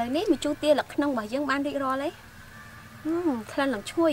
ឡូវនេះម្ជូរទាលក្ក្នុងរបស់យើងបានរីករាល់ហើយហឹមក្លិនឡើងឈ្ងុយ